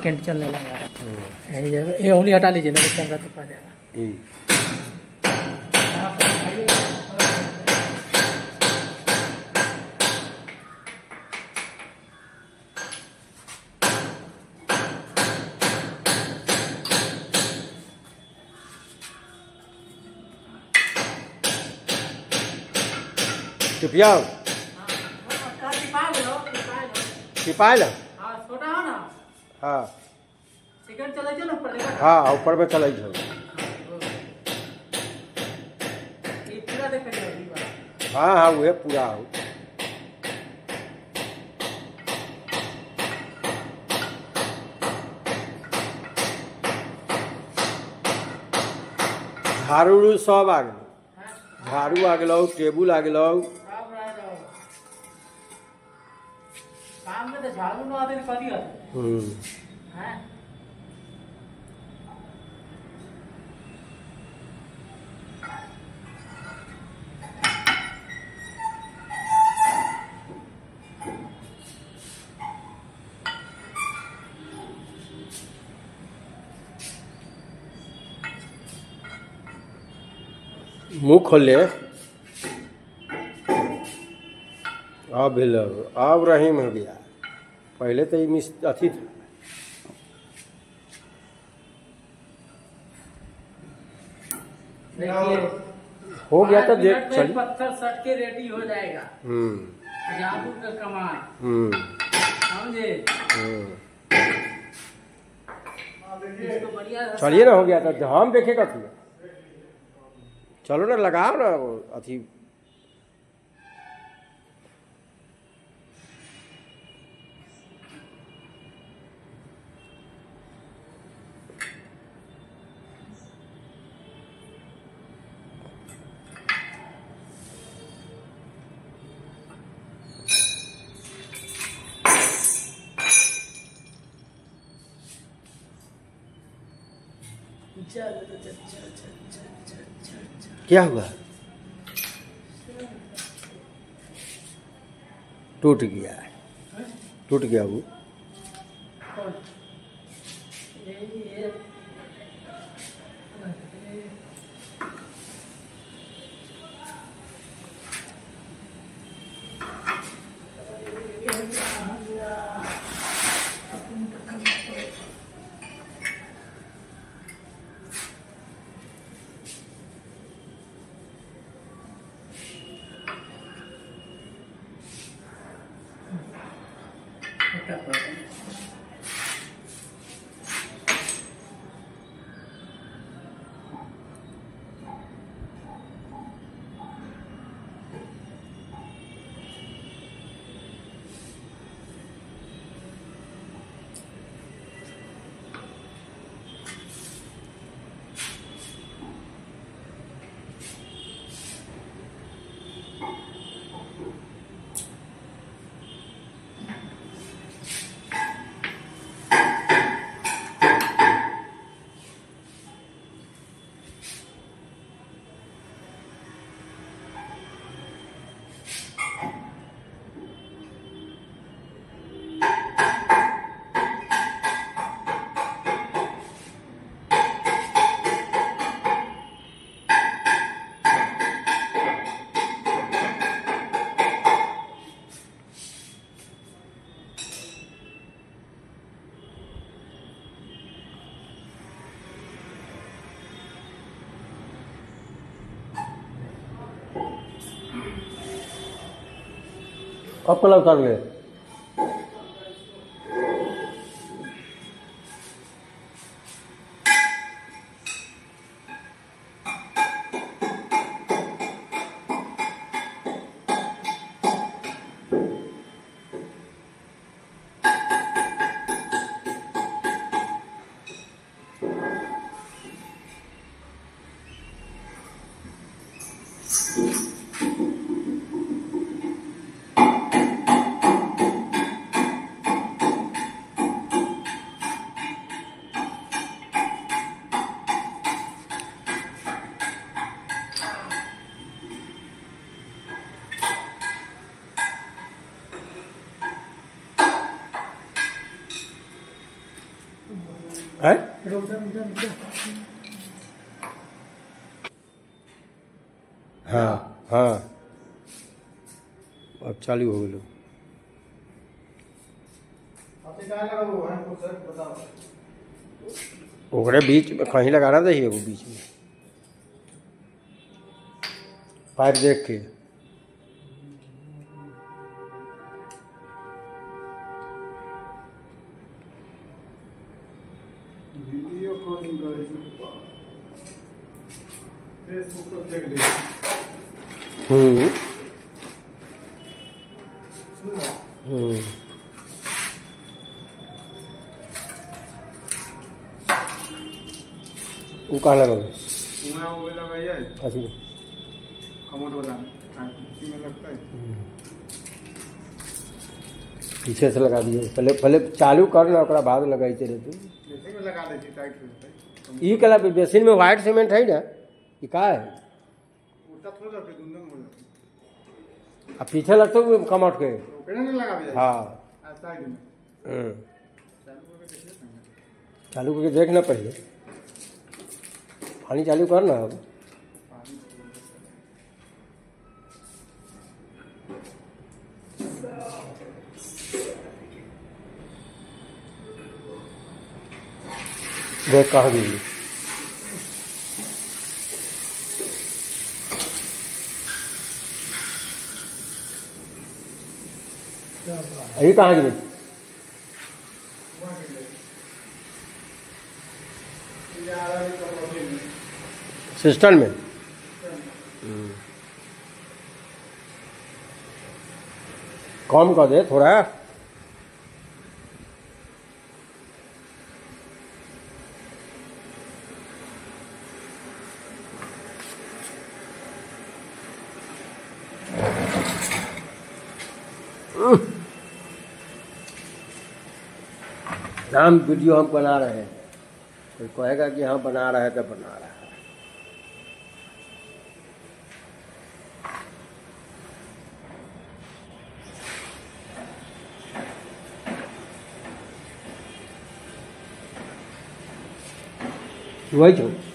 हाँ सेकेंड चलने लगा है ये ये उंगली हटा लीजिए ना कैमरा तो पा जाएगा हाँ छोटा हो ना हाँ। हाँ ऊपर में चलै छै ये पूरा देखेंगे अगली बार हाँ हाँ पूरा हो। झाड़ू सब आ गेलो हाँ। झाड़ू आ गेलो टेबुल आ गेलो काम में तो झाड़ू ना आते कर दिया हम्म। मुँह खोल ले। अब भेलो अब रहीम हो गया। पहले तो मिस अथी था। हो गया तो देख चलिए पत्थर सट के रेडी हो जाएगा। हम्म। जादू का कमाल। हम्म। समझे? हम्म। चलिए ना हो गया तो हम देखे कथी चलो ना लगाओ ना अथी। क्या हुआ? टूट गया। टूट गया वो यही है अब है? हाँ हाँ। अब चालू हो गए ओकरे बीच में कहीं लगाना चाहिए वो बीच में। पाइप देख के। वीडियो छै फेसबुक पर देख ले हम्म हम्म वो वहाँ वो लगाइए अच्छी कमोड वाला में लगता है पीछे से लगा दिए पहले पहले चालू कर ना, ओकरा बाद लगाई तेरे तू जैसे में लगा देती टाइट हो ई कला बेसिन में व्हाइट सीमेंट है ना? ये का है? अब पीछे लगता है कमट के हाँ। हम्म। चालू करके देखना पहले। पानी चालू करना अब। देख कहाँ गई। अभी कहाँ गिरे सिस्टम में। कम कर दे थोड़ा। हम वीडियो हम बना रहे हैं। कोई कहेगा कि हाँ बना रहा है तो बना रहा है। वही तो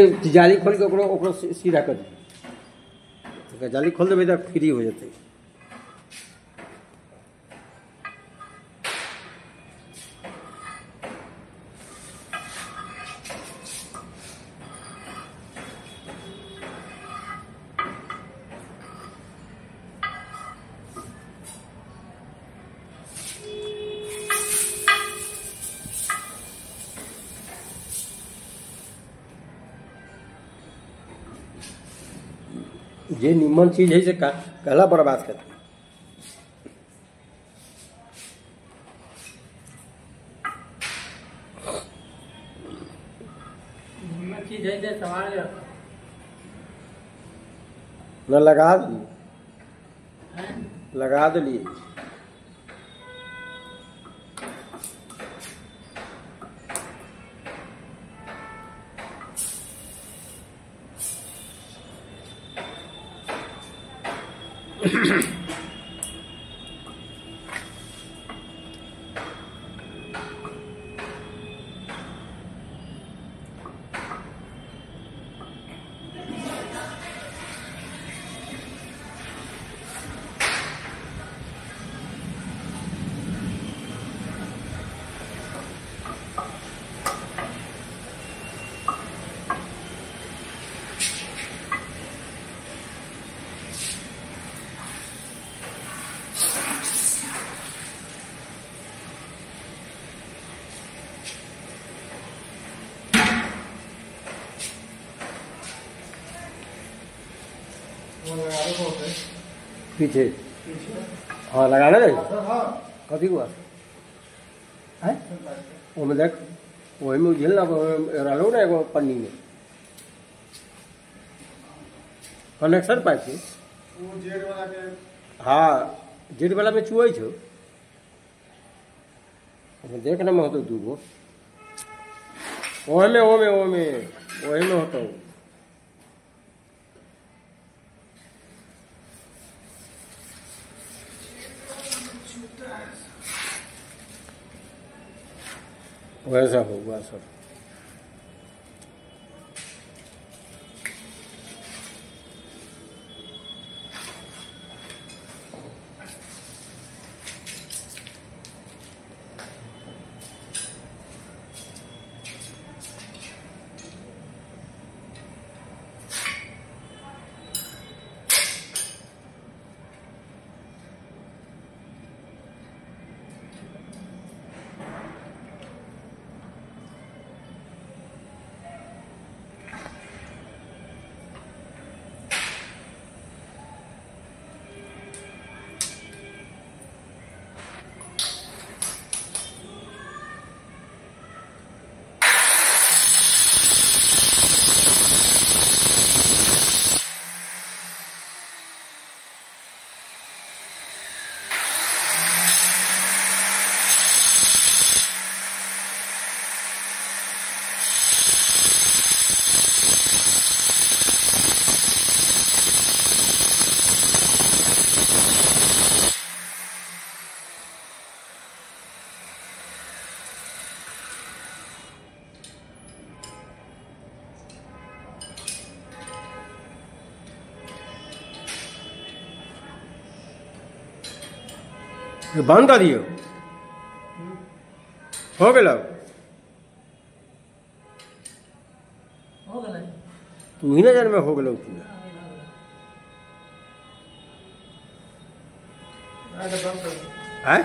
अथी जाली खोल के ओकरो ओकरो सी- सीधा कर दी। जाली खोल देबै तऽ फ्री हो जेतै। जे निमन चीज़ है से कहला बर्बाद कर लगा दिए लगा जे पीछे। हाँ लगा ना कथी हुआ? है? ओमे देख वही में झेलना रहलो ना एगो पन्नी में। कनेक्शन पाई थी? हाँ जेड वाला में चुआई छो। देख ना महतो दू गो। ओहे में ओहे में ओहे में ओहे में होता हूँ। वैसा होगा सब বান্দা দিও हो गया तू ही ना जान में हो गया तू है